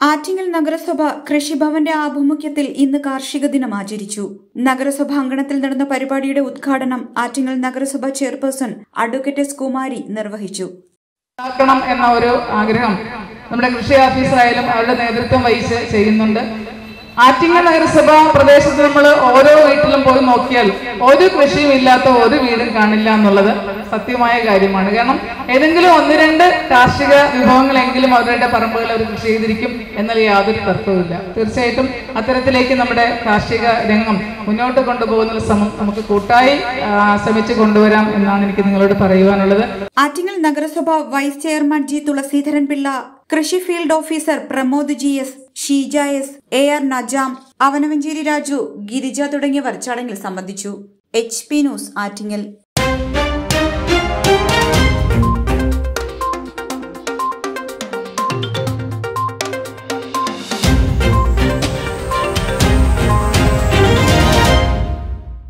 ആറ്റിങ്ങൽ നഗരസഭ കൃഷിഭവന്റെ ആഭിമുഖ്യത്തിൽ ഇന്ന് കാർഷിക ദിനം ആചരിച്ചു. നഗരസഭ അങ്കണത്തിൽ നടന്ന പരിപാടിയുടെ ഉദ്ഘാടനം ആറ്റിങ്ങൽ നഗരസഭ ചെയർപേഴ്സൺ അഡ്വക്കേറ്റ് എസ് കുമാരി നിർവഹിച്ചു. എന്ന ഒരു ആഗ്രഹം നമ്മുടെ കൃഷി ഓഫീസറായാലും അവരുടെ നേതൃത്വം വഹിച്ച് ചെയ്യുന്നുണ്ട്. ആറ്റിങ്ങൽ നഗരസഭ പ്രദേശത്ത് നമ്മൾ ഓരോ വീട്ടിലും പോയി നോക്കിയാൽ ഒരു കൃഷിയും ഇല്ലാത്ത ഒരു വീടും കാണില്ല എന്നുള്ളത് സത്യമായ കാര്യമാണ്. കാരണം ഏതെങ്കിലും ഒന്ന് രണ്ട് കാർഷിക വിഭവങ്ങളെങ്കിലും അവരുടെ പറമ്പുകൾ അവർ കൃഷി ചെയ്തിരിക്കും എന്നുള്ള യാതൊരു തർക്കവുമില്ല. തീർച്ചയായിട്ടും അത്തരത്തിലേക്ക് നമ്മുടെ കാർഷിക രംഗം മുന്നോട്ട് കൊണ്ടുപോകുന്ന ശ്രമം നമുക്ക് കൂട്ടായി ശ്രമിച്ചു കൊണ്ടുവരാം എന്നാണ് എനിക്ക് നിങ്ങളോട് പറയുവാനുള്ളത്. ആറ്റിങ്ങൽ നഗരസഭ vice chairman G. Thulaseedharan Pillai കൃഷി field officer Pramod G. S. Sheeja S A R Najam Avanavancheri Raju Girija തുടങ്ങിയവർ ചടങ്ങിൽ സംബന്ധിച്ചു. H P news Attingal.